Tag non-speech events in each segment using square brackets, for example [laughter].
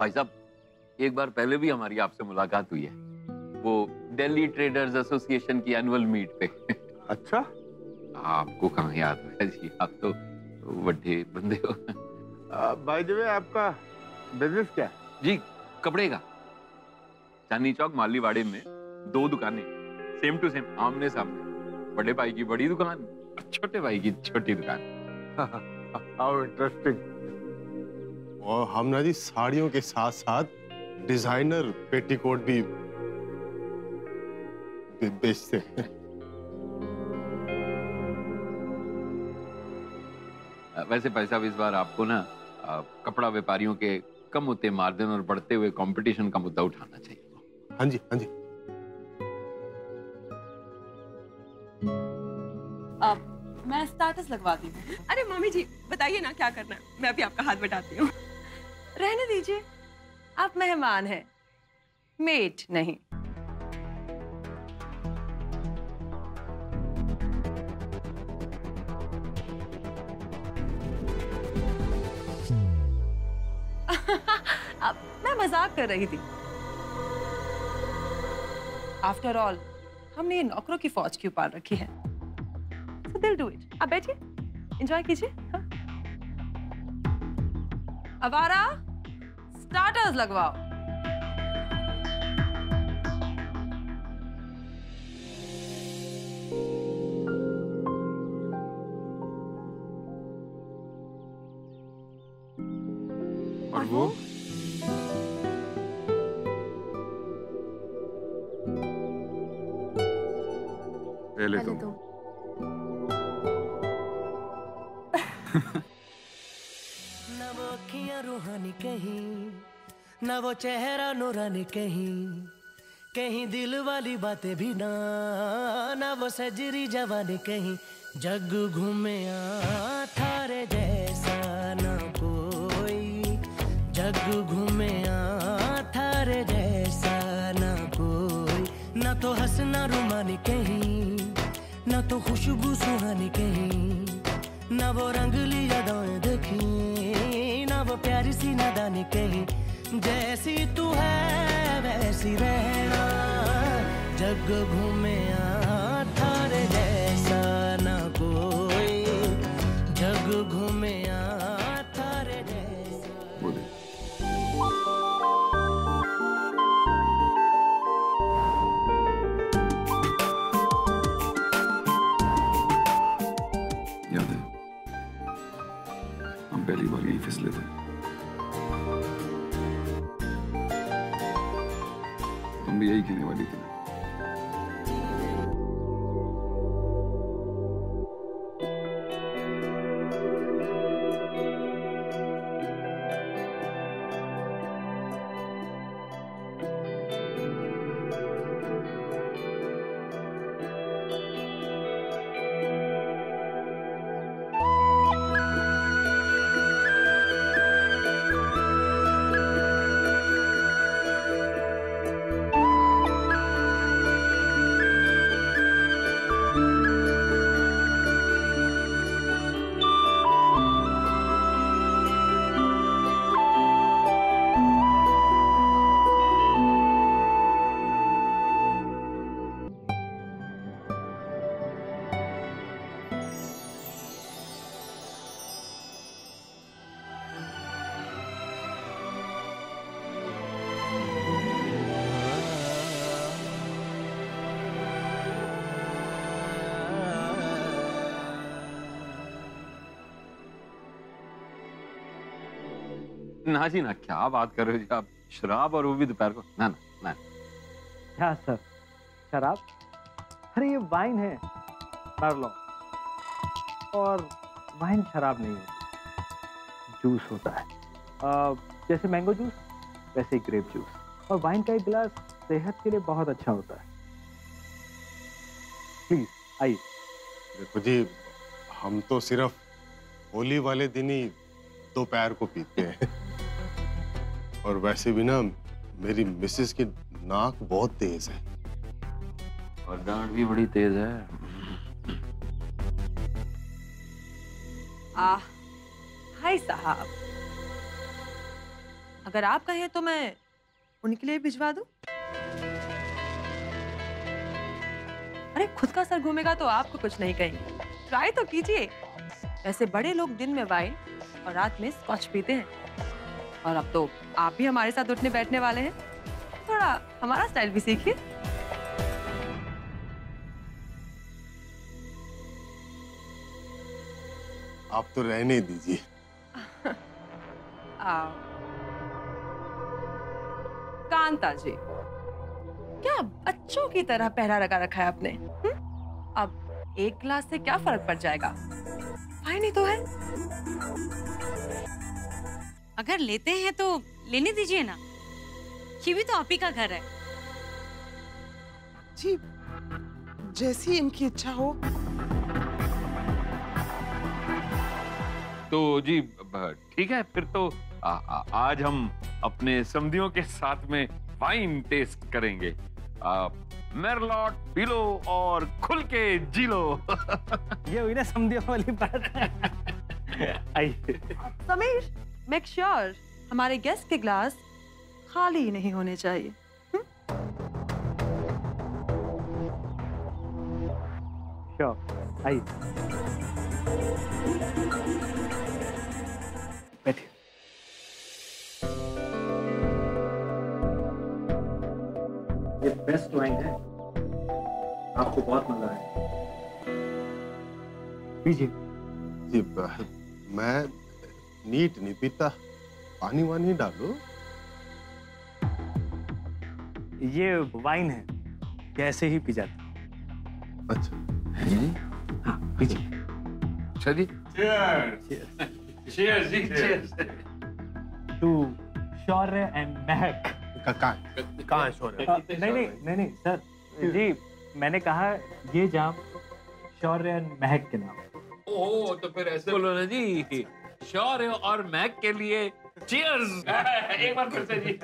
भाई साहब एक बार पहले भी हमारी आपसे मुलाकात हुई है। वो दिल्ली ट्रेडर्स एसोसिएशन की एनुअल मीट पे। अच्छा? आपको कहाँ याद है? जी आप तो बड़े बंदे हो। भाई वे आपका बिज़नेस क्या? है जी कपड़े का। चांदनी चौक मालीवाड़े में दो दुकानें सेम टू सेम आमने सामने। बड़े भाई की बड़ी दुकान और छोटे भाई की छोटी दुकान। [laughs] हाउ इंटरेस्टिंग और हम ना जी साड़ियों के साथ साथ डिज़ाइनर पेटीकोट भी बे- बेचते हैं। वैसे भाई साहब इस बार आपको ना कपड़ा व्यापारियों के कम होते मार्जिन और बढ़ते हुए कंपटीशन का मुद्दा उठाना चाहिए। हाँ जी हाँ जी। अब मैं स्टाटस लगवाती हूँ। अरे मम्मी जी बताइए ना क्या करना है? मैं भी आपका हाथ बटाती हूँ। रहने दीजिए। आप मेहमान हैं। मेट नहीं। अब मैं मज़ाक कर रही थी। आफ्टर ऑल हमने ये नौकरों की फौज क्यों पाल रखी है। So they'll do it. आप बैठिए। एंजॉय कीजिए। हाँ? अवारा स्टार्टर्स लगवाओ। और वो? पहले तुम वो [laughs] अखियाँ रूहानी कहीं, ना वो चेहरा नूरानी कहीं कहीं दिल वाली बातें भी ना ना वो सजरी जवानी कहीं, जग घूमे थारे जैसा न कोई, जग घूमे थारे जैसा न कोई, न तो हंसना रुमानी कहीं, ना तो खुशबू सुहानी कहीं, ना वो रंगली यादें देखी। वो प्यारी सी नादानी कही जैसी तू है वैसी रहना। जग घूमे आ। ना जी ना क्या बात कर रहे हो जी आप? शराब और वो भी दोपहर को। ना ना ना। क्या सर? शराब? अरे ये वाइन है। लो। और वाइन शराब नहीं होती जूस होता है। आ, जैसे मैंगो जूस वैसे ही ग्रेप जूस। और वाइन का एक गिलास सेहत के लिए बहुत अच्छा होता है। प्लीज़ आइए। देखो जी हम तो सिर्फ़ होली वाले दिन ही दोपहर को पीते हैं। [laughs] और वैसे भी ना मेरी मिसेस की नाक बहुत तेज है। और डांट भी बड़ी तेज है। आह हाय साहब। अगर आप कहें तो मैं उनके लिए भिजवा दूँ? अरे खुद का सर घूमेगा तो आपको कुछ नहीं कहेंगे। ट्राई तो कीजिए। वैसे बड़े लोग दिन में वाइन और रात में स्कॉच पीते हैं। और अब तो आप भी हमारे साथ उठने बैठने वाले हैं। थोड़ा हमारा स्टाइल भी सीखिए आप तो रहने दीजिए। [laughs] आओ। कांता जी क्या बच्चों की तरह पहरा लगा रखा है आपने? हम्म? अब एक ग्लास से क्या फ़र्क पड़ जाएगा? फाइन ही तो है। अगर लेते हैं तो लेने दीजिए ना। ये भी तो आप ही का घर है। जी जैसी इनकी इच्छा हो। तो जी ठीक है फिर तो आ, आ, आज हम अपने समधियों के साथ में वाइन टेस्ट करेंगे। मेरलॉट पी लो और खुल के जी लो ये हुई ना समझियों वाली बात। [laughs] आइए। समीर मेक श्योर हमारे गेस्ट के ग्लास खाली नहीं होने चाहिए। श्योर आइए। बैठिए। ये बेस्ट वाइन है। आपको बहुत मज़ा आएगा पीजिए। जी मैं नीट नहीं पीता पानी वानी डालो। ये वाइन है कैसे ही पी जाता। है। अच्छा हाँ पीजिए। अच्छा जी Cheers, जी, cheers. To Shaurya and Mahak का- कहाँ? कहाँ है शौर्य नहीं नहीं नहीं नहीं सर। जी मैंने कहा ये जाम शौर्य एंड महक के नाम। ओह तो फिर ऐसे बोलो ना जी। शौर्य और मैक के लिए। चीयर्स [laughs] एक बार फिर से जी।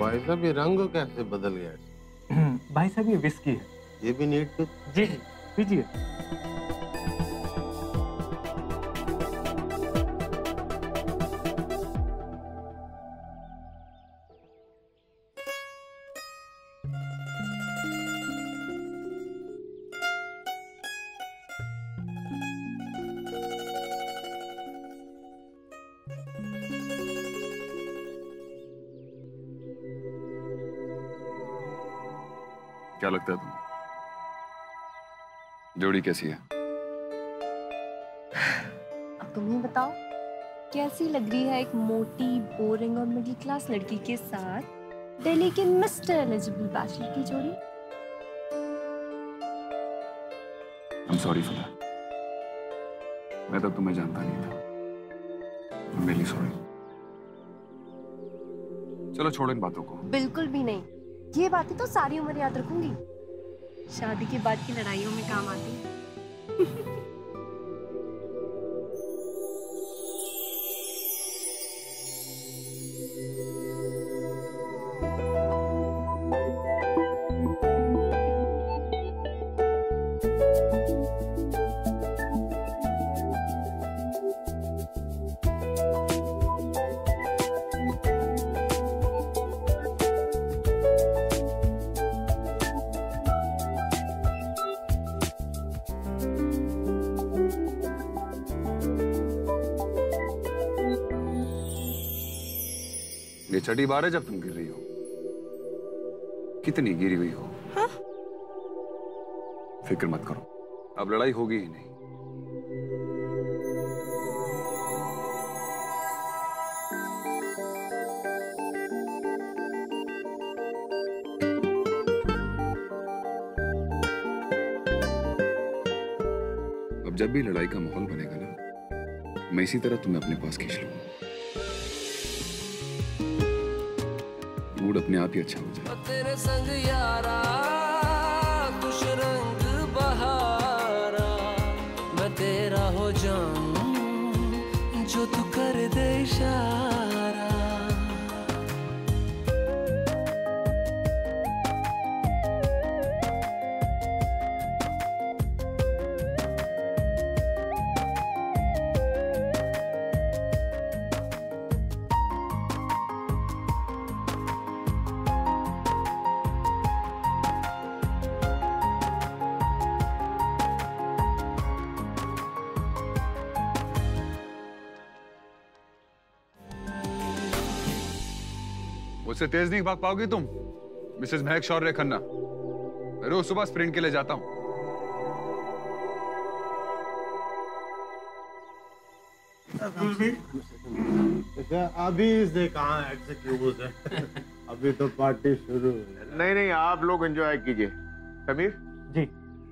भाई साहब ये रंग कैसे बदल गया? है? भाई साहब ये विस्की है। ये भी नीट पे जी जी पीजिए। क्या लगता है तुम्हें? जोड़ी कैसी है? अब तुम ही बताओ कैसी लग रही है एक मोटी बोरिंग और मिडिल क्लास लड़की के साथ दिल्ली के मिस्टर एलिजिबल बैचलर की जोड़ी? I am sorry for that मैं तब तुम्हें जानता नहीं था। I'm really sorry. चलो छोड़ो इन बातों को। बिल्कुल भी नहीं। ये बातें तो सारी उम्र याद रखूँगी। शादी के बाद की लड़ाइयों में काम आती ये छठी बार है जब तुम गिर रही हो। कितनी गिरी हुई हो? हा? फ़िक्र मत करो। अब लड़ाई होगी ही नहीं। अब जब भी लड़ाई का माहौल बनेगा ना मैं इसी तरह तुम्हें अपने पास खींच लूँगा। मूड अपने आप ही अच्छा हो जाए। तेरे संग यारा। मुझसे तेज नहीं भाग पाओगी तुम। मिसेस महक शौर्य खन्ना मैं रोज सुबह स्प्रिंट के लिए जाता हूँ। अभी से कहाँ है [laughs] अभी तो पार्टी शुरू नहीं नहीं आप लोग एंजॉय कीजिए। समीर? जी।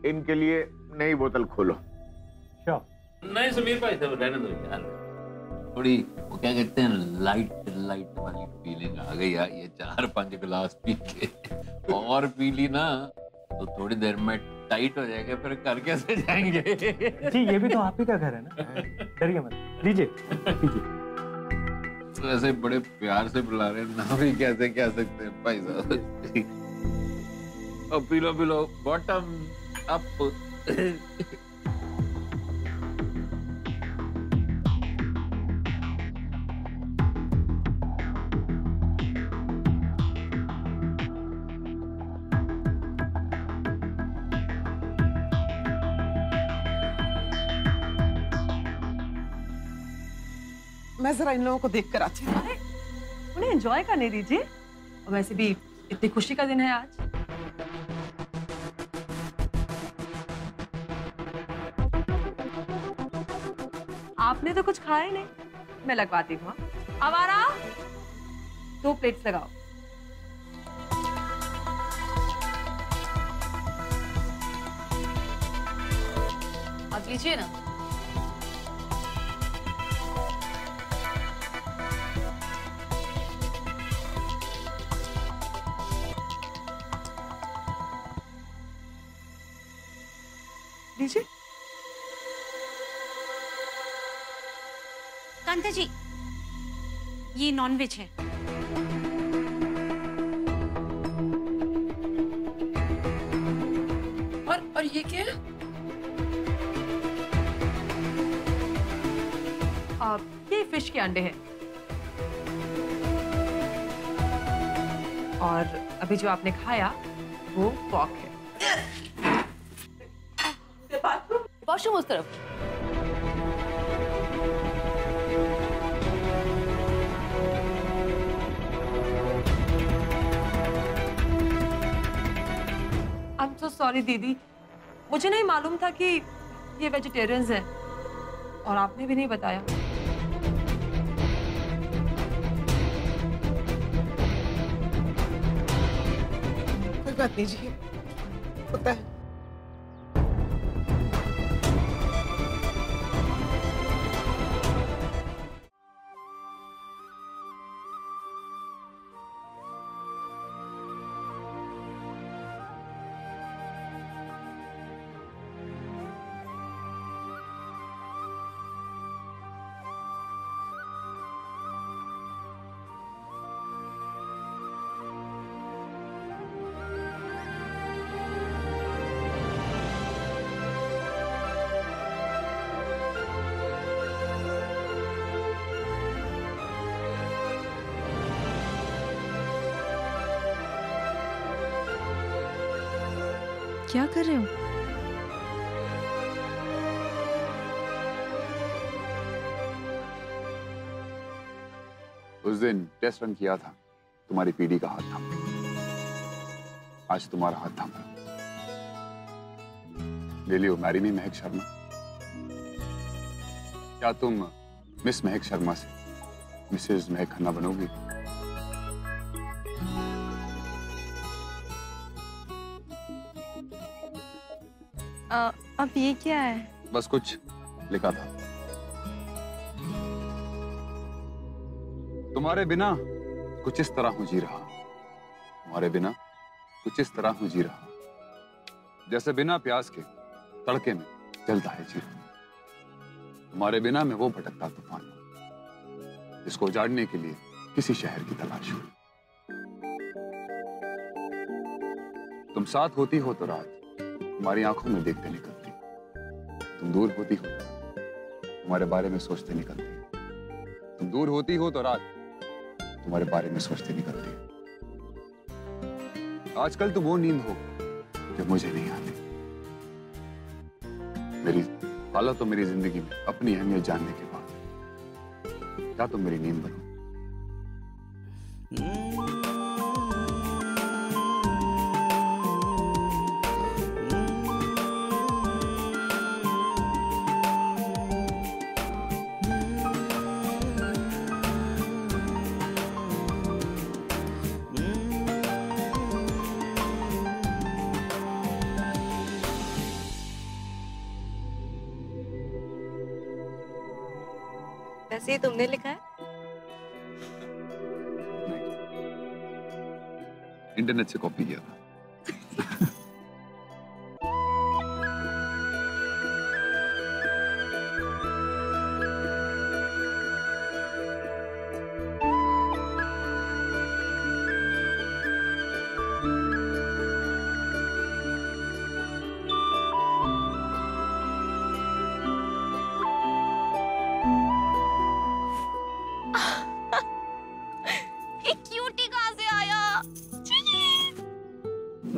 इनके लिए नई बोतल खोलो। श्योर नहीं समीर भाई रहने दो यार। थोड़ी वो क्या कहते हैं लाइट लाइट वाली फीलिंग आ गई यार ये चार पाँच गिलास पी के। और पी ली ना तो थोड़ी देर में टाइट हो जाएगा फिर कर कैसे जाएँगे? जी ये भी तो आप ही का घर है ना? [laughs] डरिए मत। लीजिए तो ऐसे बड़े प्यार से बुला रहे हैं ना [laughs] भी कैसे कह सकते हैं भाई साहब? अब पी लो पी लो बॉटम अप जरा इन लोगों को देख कर आती उन्हें एंजॉय करने दीजिए। और वैसे भी इतनी खुशी का दिन है आज। आपने तो कुछ खाया ही नहीं। मैं लगवाती हूँ हाँ। आवारा दो प्लेट्स लगाओ। अब लीजिए ना। नॉनवेज है। और और ये क्या? है ये फ़िश के अंडे हैं। और अभी जो आपने खाया वो पॉक है। वॉशरूम उस तरफ़। सॉरी दीदी। मुझे नहीं मालूम था कि ये वेजिटेरियंस हैं, और आपने भी नहीं बताया। कोई बात नहीं जी। होता है। क्या कर रहे हो? उस दिन टेस्ट रन किया था। तुम्हारी पीढ़ी का हाथ थाम। आज तुम्हारा हाथ थाम। ले लियो, मैरी मी महक शर्मा। क्या तुम मिस महक शर्मा से मिसेज महक खन्ना बनोगी? अ, अब ये क्या है? बस कुछ लिखा था। तुम्हारे बिना कुछ इस तरह हूँ जी रहा। तुम्हारे बिना कुछ इस तरह हूँ जी रहा। जैसे बिना प्यास के तड़के में जलता है जी तुम्हारे बिना मैं वो भटकता तूफ़ान इसको उजाड़ने के लिए किसी शहर की तलाश हुई तुम साथ होती हो तो रात तुम्हारी आँखों में देखते निकलती तुम दूर होती हो तो तुम्हारे बारे में सोचते निकलती तुम दूर होती हो तो रात तुम्हारे बारे में सोचते निकलती आजकल तो वो नींद हो जो मुझे नहीं आती। मेरी हालत तो मेरी ज़िंदगी में अपनी अहमियत जानने के बाद। क्या तुम मेरी नींद बनो वैसे ही तुमने लिखा है। इंटरनेट से कॉपी किया था।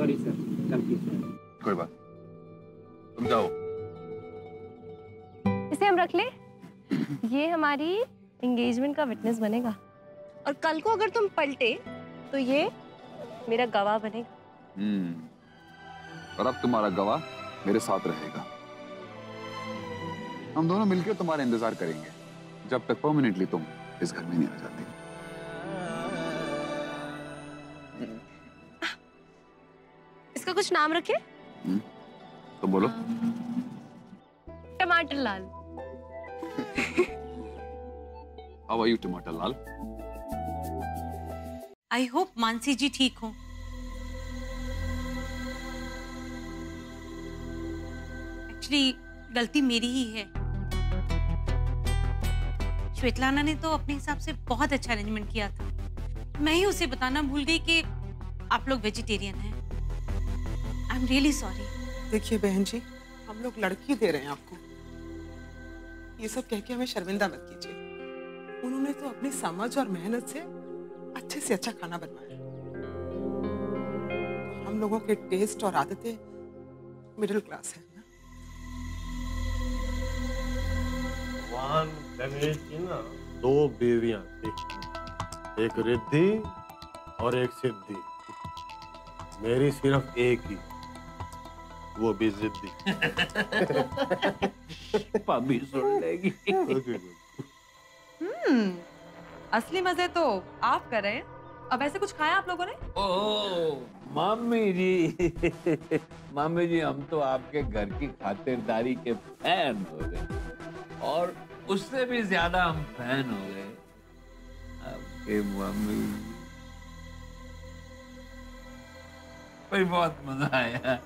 सॉरी सर गलती से कोई बात तुम जाओ। इसे हम रख ले। ये हमारी एंगेजमेंट का विटनेस बनेगा। और कल को अगर तुम पलटे तो ये मेरा गवाह बनेगा। हम्म। और अब तुम्हारा गवाह मेरे साथ रहेगा। हम दोनों मिलकर तुम्हारा इंतज़ार करेंगे। जब तक परमानेंटली तुम इस घर में नहीं आ जाती। इसका कुछ नाम रखे? तो बोलो। टमाटर लाल हाउ आर यू टमाटर लाल आई होप मानसी जी ठीक हो। एक्चुअली गलती मेरी ही है। श्वेतलाना ने तो अपने हिसाब से बहुत अच्छा अरेंजमेंट किया था। मैं ही उसे बताना भूल गई कि आप लोग वेजिटेरियन हैं। आई एम रियली सॉरी देखिए बहन जी हम लोग लड़की दे रहे हैं आपको। ये सब कह के हमें शर्मिंदा मत कीजिए। उन्होंने तो अपनी समझ और मेहनत से अच्छे से अच्छा खाना बनवाया। हम लोगों के टेस्ट और आदतें मिडिल क्लास है ना? भगवान गणेश की ना दो बेवियाँ एक रिद्धि और एक सिद्धि। मेरी सिर्फ़ एक ही। वो भी जिद्दी [laughs] भाभी सुन लेगी। हम्म असली मज़े तो आप कर रहे हैं। अब ऐसे कुछ खाया आप लोगों ने? ओ मामी जी। मामी जी हम तो आपके घर की खातिरदारी के फ़ैन हो गए। और उससे भी ज़्यादा हम फ़ैन हो गए। आपके मम्मी भाई बहुत मज़ा आया।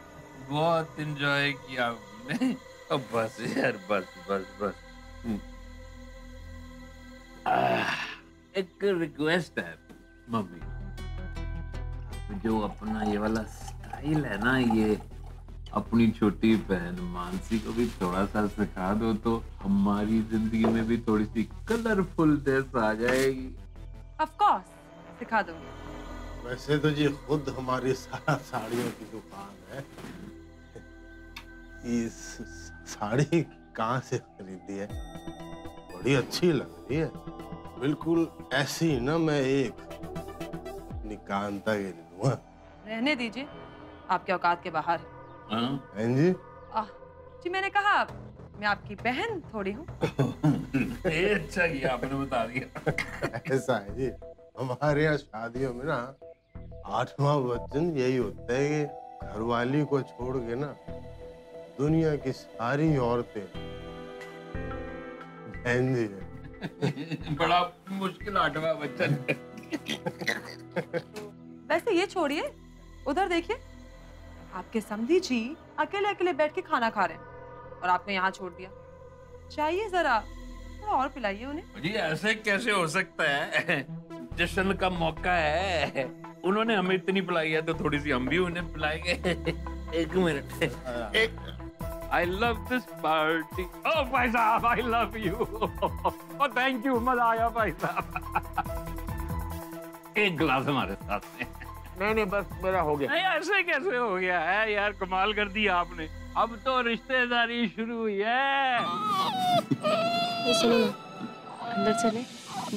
बहुत एंजॉय किया हमने। अब बस यार बस बस बस। हम्म। एक रिक्वेस्ट है मम्मी। जो अपना ये वाला स्टाइल है ना ये अपनी छोटी बहन मानसी को भी थोड़ा सा सिखा दो तो हमारी ज़िंदगी में भी थोड़ी सी कलरफुलनेस आ जाएगी। ऑफ़ कोर्स सिखा दूँगी। वैसे तो जी खुद हमारी सारा साड़ियों की दुकान है। ये साड़ी कहाँ से खरीदी है? बड़ी अच्छी लग रही है। बिल्कुल ऐसी ना मैं एक अपनी कांता के लूँगा रहने दीजिए। आपके औकात के बाहर है। हाँ? जी? आह, जी मैंने कहा मैं आपकी बहन थोड़ी हूँ। [laughs] अच्छा किया आपने बता दिया। [laughs] ऐसा है जी। हमारे यहाँ शादियों में ना आठवां वचन यही होता है कि घरवाली को छोड़ के ना दुनिया की सारी औरतें बहन जी है। [laughs] बड़ा मुश्किल आठवां बच्चन वैसे ये छोड़िए उधर देखिए। आपके समधी जी अकेले अकेले बैठ के खाना खा रहे हैं और आपने यहाँ छोड़ दिया। चाहिए जरा थोड़ा और पिलाइए उन्हें। जी ऐसे कैसे हो सकता है? [laughs] जश्न का मौका है। उन्होंने हमें इतनी पिलाई है तो थोड़ी सी हम भी उन्हें पिलाएँगे। [laughs] एक मिनट। एक आई लव दिस पार्टी ओ भाई साहब I love you oh thank you मज़ा आया भाई साहब. एक गिलास हमारे साथ में. नहीं नहीं बस मेरा हो गया. नहीं ऐसे कैसे हो गया? है यार कमाल कर दिया आपने. अब तो रिश्तेदारी शुरू हुई है. ये सुनो ना अंदर चले.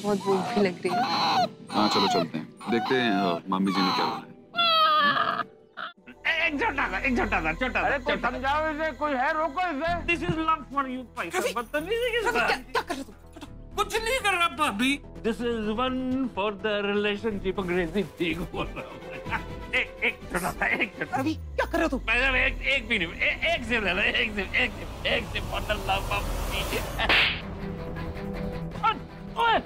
बहुत भूख भी लग रही है. हाँ चलो चलते हैं. देखते हैं मामी जी ने क्या बोला है. एक छोटा सा एक छोटा सा छोटा सा अरे कोई समझाओ इसे कोई है रोको इसे। This is love for you भाई। साहब बदतमीजी के साथ क्या कर रहे हो तुम? कुछ नहीं कर रहा भाभी। This is one for the relationship अंग्रेज़ी ठीक बोल रहा हूँ एक एक छोटा सा एक छोटा रवि क्या कर रहे हो तुम? मैं एक एक भी नहीं एक सिप ले लो एक सिप एक सिप एक sip for the love of me ओए।